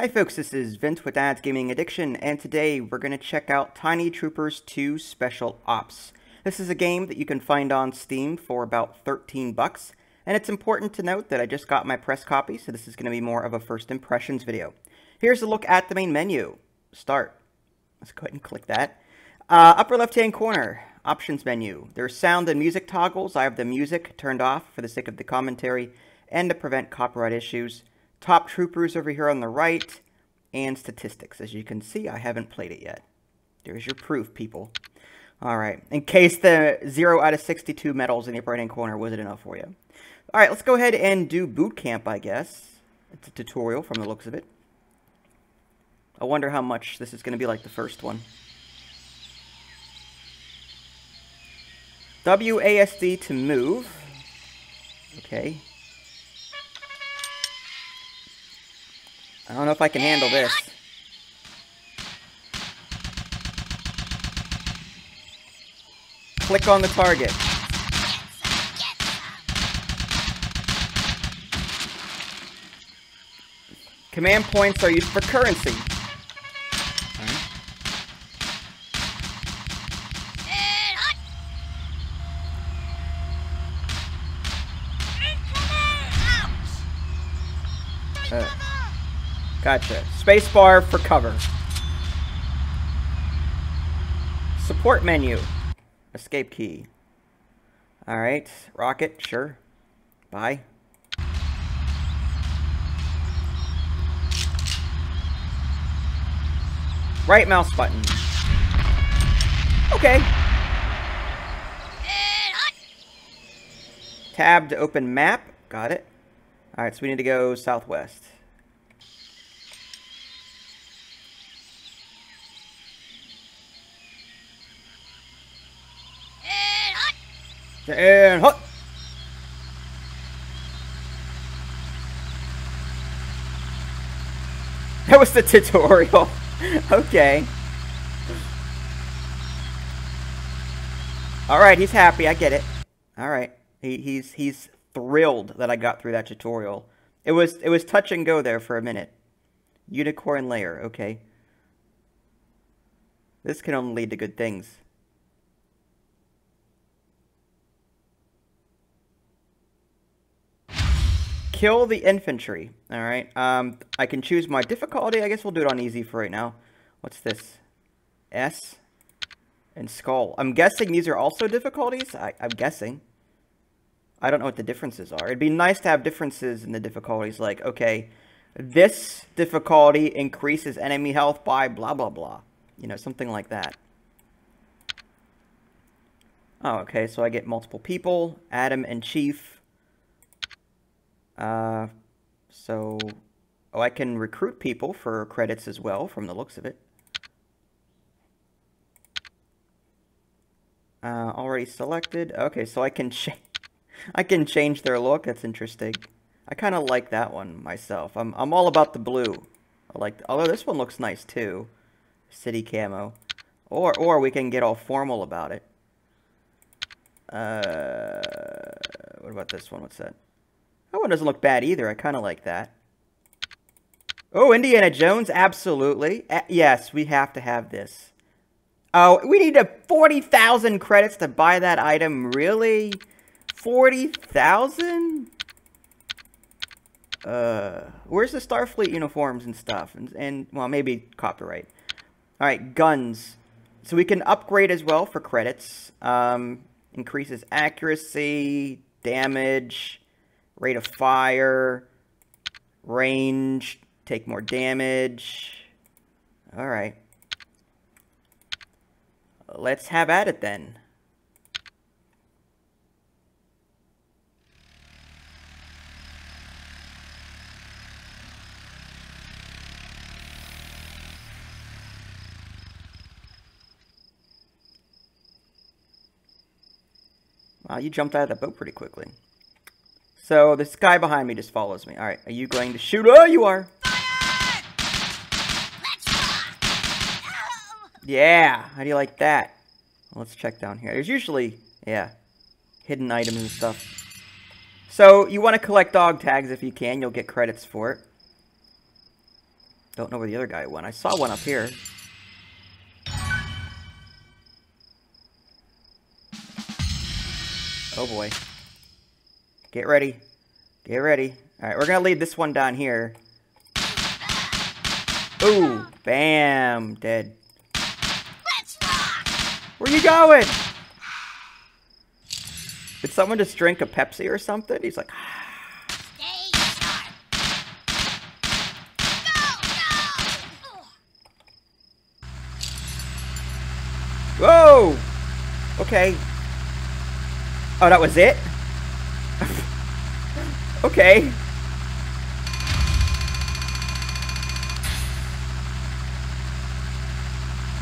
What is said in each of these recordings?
Hi folks, this is Vince with Dad's Gaming Addiction, and today we're going to check out Tiny Troopers 2 Special Ops. This is a game that you can find on Steam for about 13 bucks, and it's important to note that I just got my press copy, so this is going to be more of a first impressions video. Here's a look at the main menu. Start. Let's go ahead and click that. Uh, upper left-hand corner, options menu. There's sound and music toggles. I have the music turned off for the sake of the commentary and to prevent copyright issues top troopers over here on the right, and statistics. As you can see, I haven't played it yet. There's your proof, people. All right, in case the 0 out of 62 medals in the upper right-hand corner wasn't enough for you. All right, let's go ahead and do boot camp, I guess. It's a tutorial from the looks of it. I wonder how much this is going to be like the first one. WASD to move. Okay, I don't know if I can handle this. Click on the target. Command points are used for currency. Gotcha. Spacebar for cover. Support menu. Escape key. Alright. Rocket, sure. Bye. Right mouse button. Okay. Tab to open map. Got it. Alright, so we need to go southwest. And er hut. That was the tutorial. okay. Alright, he's happy. I get it. Alright. He, he's he's thrilled that I got through that tutorial. It was it was touch and go there for a minute. Unicorn layer, okay. This can only lead to good things. Kill the infantry. All right. Um, I can choose my difficulty. I guess we'll do it on easy for right now. What's this? S and skull. I'm guessing these are also difficulties. I, I'm guessing. I don't know what the differences are. It'd be nice to have differences in the difficulties. Like, okay, this difficulty increases enemy health by blah, blah, blah. You know, something like that. Oh, okay, so I get multiple people. Adam and Chief. Uh, so, oh, I can recruit people for credits as well, from the looks of it. Uh, already selected. Okay, so I can change. I can change their look. That's interesting. I kind of like that one myself. I'm I'm all about the blue. I like. Although this one looks nice too. City camo. Or or we can get all formal about it. Uh, what about this one? What's that? That one doesn't look bad either. I kind of like that. Oh, Indiana Jones, absolutely. Yes, we have to have this. Oh, we need a 40,000 credits to buy that item. Really? 40,000? Uh, where's the Starfleet uniforms and stuff? And, and, well, maybe copyright. All right, guns. So we can upgrade as well for credits. Um, increases accuracy, damage, rate of fire, range, take more damage. All right. Let's have at it then. Wow, you jumped out of the boat pretty quickly. So this guy behind me just follows me. All right, are you going to shoot? Oh, you are. Yeah, how do you like that? Let's check down here. There's usually, yeah, hidden items and stuff. So you want to collect dog tags if you can. You'll get credits for it. Don't know where the other guy went. I saw one up here. Oh boy. Get ready. Get ready. Alright, we're gonna leave this one down here. Ooh, bam, dead. Where you going? Did someone just drink a Pepsi or something? He's like, Whoa! Okay. Oh, that was it? Okay.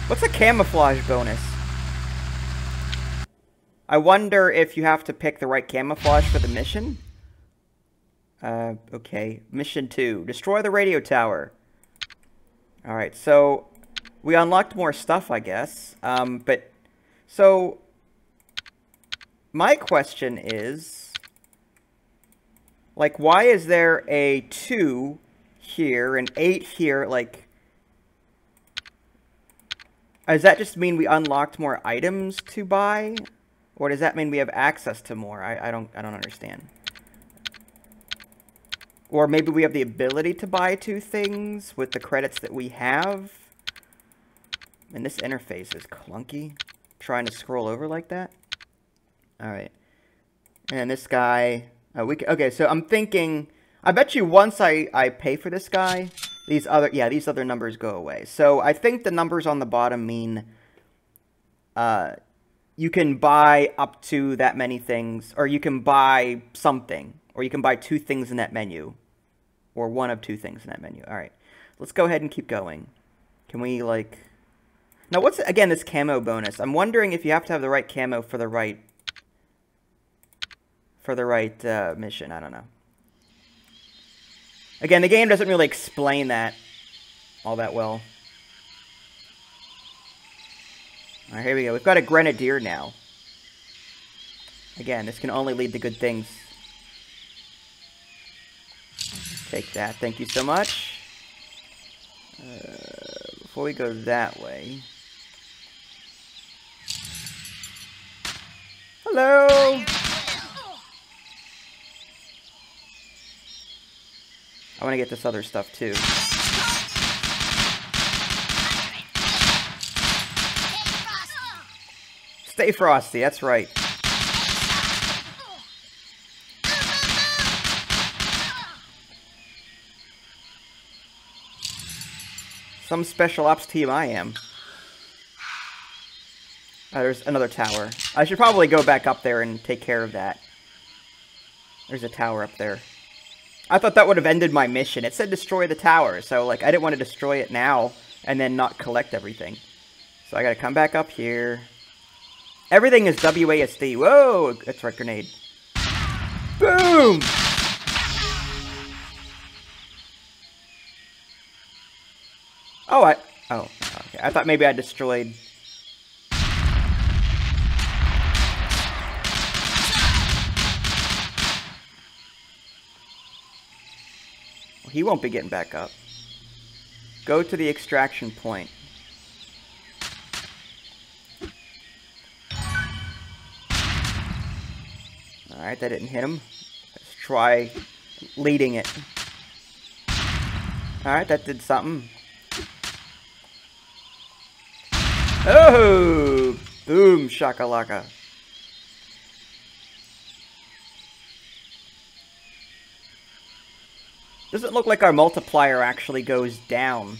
What's a camouflage bonus? I wonder if you have to pick the right camouflage for the mission. Uh, okay. Mission 2. Destroy the radio tower. Alright, so we unlocked more stuff, I guess. Um, but, so, my question is, like, why is there a 2 here and 8 here, like, does that just mean we unlocked more items to buy? Or does that mean we have access to more? I, I don't I don't understand. Or maybe we have the ability to buy two things with the credits that we have. And this interface is clunky. Trying to scroll over like that. Alright. And this guy... Uh, we can, okay, so I'm thinking... I bet you once I, I pay for this guy, these other... Yeah, these other numbers go away. So I think the numbers on the bottom mean... Uh, you can buy up to that many things, or you can buy something, or you can buy two things in that menu, or one of two things in that menu. All right, let's go ahead and keep going. Can we, like... Now, what's, again, this camo bonus? I'm wondering if you have to have the right camo for the right... For the right uh, mission. I don't know. Again, the game doesn't really explain that all that well. Alright, here we go. We've got a Grenadier now. Again, this can only lead to good things. Take that. Thank you so much. Uh, before we go that way... Hello! I want to get this other stuff too. Stay frosty, that's right. Some special ops team I am. Oh, there's another tower. I should probably go back up there and take care of that. There's a tower up there. I thought that would have ended my mission. It said destroy the tower, so like I didn't want to destroy it now and then not collect everything. So I gotta come back up here. Everything is WASD. Whoa! That's right, grenade. Boom! Oh, I... Oh, okay. I thought maybe I destroyed... he won't be getting back up. Go to the extraction point. Alright, that didn't hit him. Let's try leading it. Alright, that did something. Oh! Boom, shakalaka. Doesn't look like our multiplier actually goes down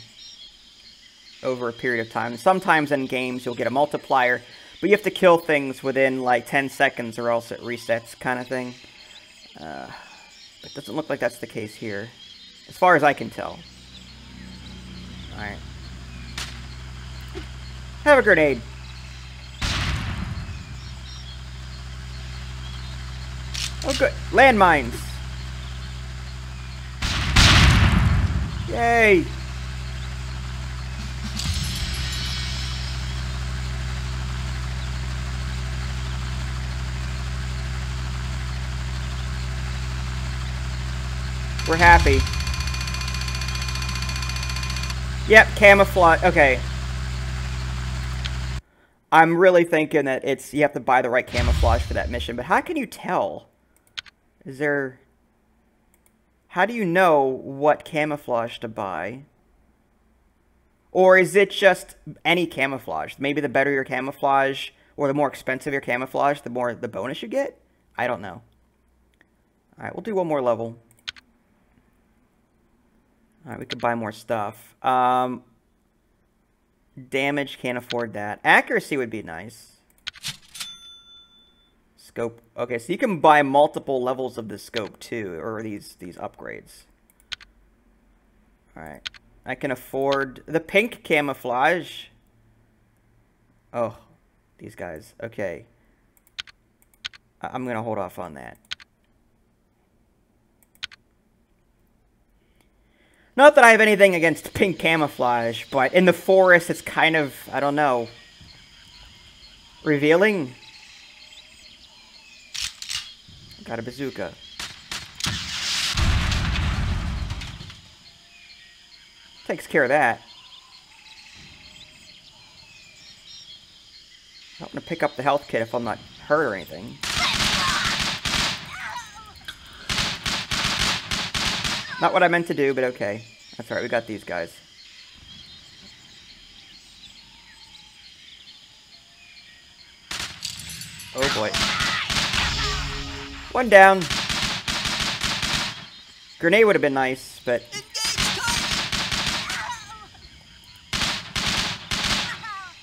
over a period of time. Sometimes in games you'll get a multiplier but you have to kill things within like 10 seconds or else it resets kind of thing. Uh, it doesn't look like that's the case here. As far as I can tell. Alright. Have a grenade. Oh good. Landmines. Yay! We're happy. Yep, camouflage. Okay. I'm really thinking that it's you have to buy the right camouflage for that mission, but how can you tell? Is there... How do you know what camouflage to buy? Or is it just any camouflage? Maybe the better your camouflage, or the more expensive your camouflage, the more the bonus you get? I don't know. Alright, we'll do one more level. Alright, we could buy more stuff. Um, damage, can't afford that. Accuracy would be nice. Scope. Okay, so you can buy multiple levels of the scope too, or these these upgrades. Alright. I can afford the pink camouflage. Oh, these guys. Okay. I'm going to hold off on that. Not that I have anything against pink camouflage, but in the forest it's kind of, I don't know, revealing. Got a bazooka. Takes care of that. I'm not going to pick up the health kit if I'm not hurt or anything. Not what I meant to do, but okay. That's alright, we got these guys. Oh boy. One down. Grenade would have been nice, but...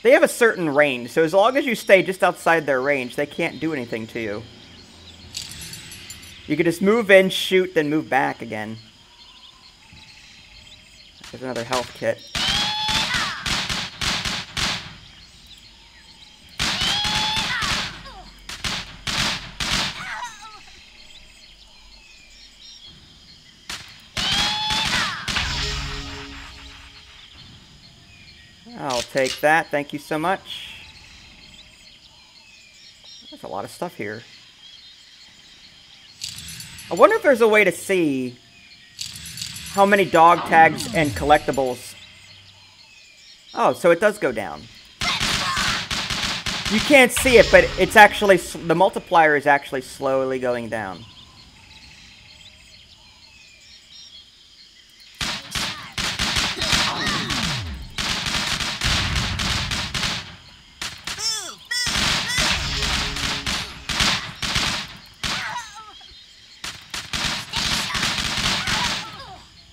They have a certain range, so as long as you stay just outside their range, they can't do anything to you. You can just move in, shoot, then move back again. There's another health kit. I'll take that. Thank you so much. There's a lot of stuff here. I wonder if there's a way to see how many dog tags and collectibles. Oh, so it does go down. You can't see it, but it's actually, the multiplier is actually slowly going down.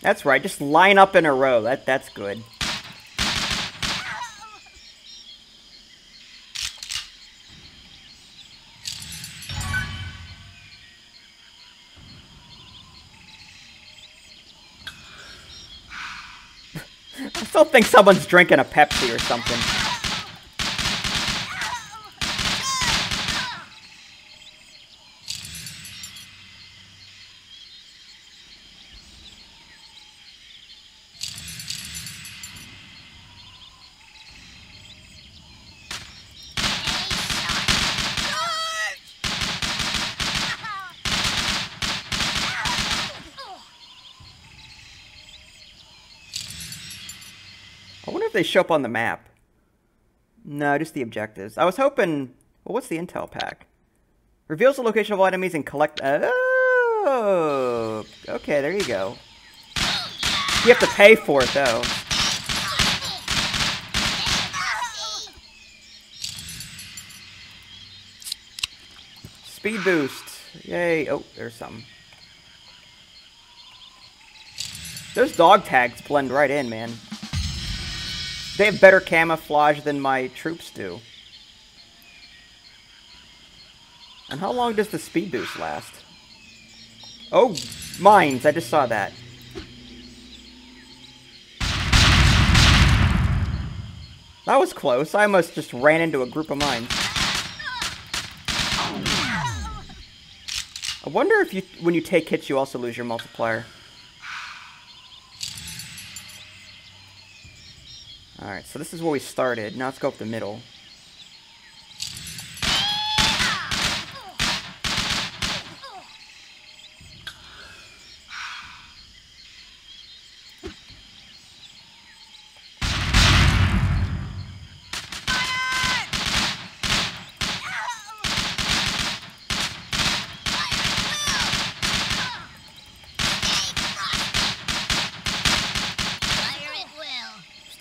That's right, just line up in a row. That That's good. I still think someone's drinking a Pepsi or something. They show up on the map. No, just the objectives. I was hoping... Well, what's the intel pack? Reveals the location of all enemies and collect... Oh! Okay, there you go. You have to pay for it, though. Speed boost. Yay. Oh, there's some. Those dog tags blend right in, man. They have better camouflage than my troops do. And how long does the speed boost last? Oh, mines. I just saw that. That was close. I almost just ran into a group of mines. I wonder if you, when you take hits, you also lose your multiplier. Alright, so this is where we started. Now let's go up the middle.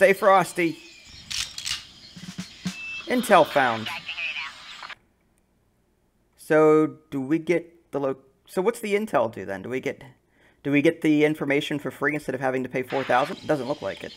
Stay frosty. Intel found. So, do we get the lo- So what's the intel do then? Do we get do we get the information for free instead of having to pay 4000? Doesn't look like it.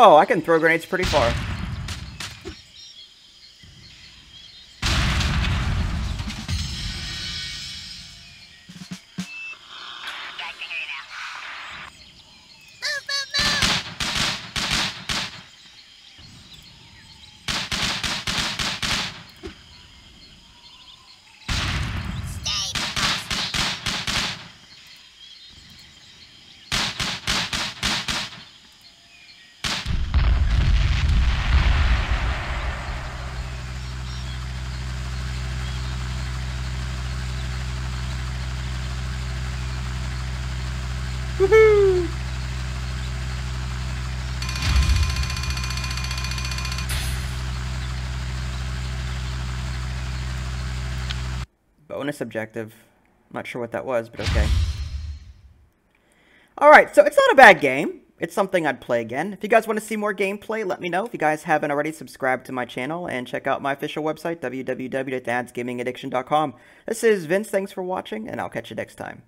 Whoa, I can throw grenades pretty far. Bonus objective. Not sure what that was, but okay. Alright, so it's not a bad game. It's something I'd play again. If you guys want to see more gameplay, let me know. If you guys haven't already, subscribe to my channel and check out my official website, www.dadsgamingaddiction.com. This is Vince, thanks for watching, and I'll catch you next time.